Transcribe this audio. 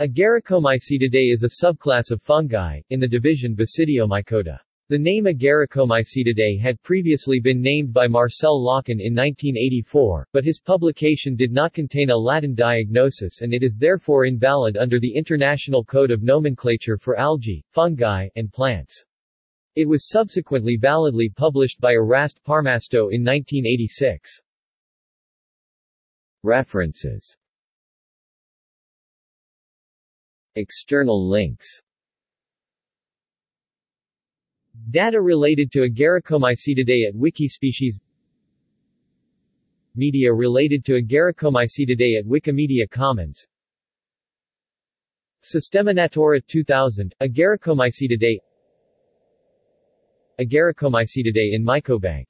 Agaricomycetidae is a subclass of fungi, in the division Basidiomycota. The name Agaricomycetidae had previously been named by Marcel Locquin in 1984, but his publication did not contain a Latin diagnosis and it is therefore invalid under the International Code of Nomenclature for Algae, Fungi, and Plants. It was subsequently validly published by Erast Parmasto in 1986. References External links. Data related to Agaricomycetidae at Wikispecies. Media related to Agaricomycetidae at Wikimedia Commons. Systema Naturae 2000, Agaricomycetidae Agaricomycetidae in Mycobank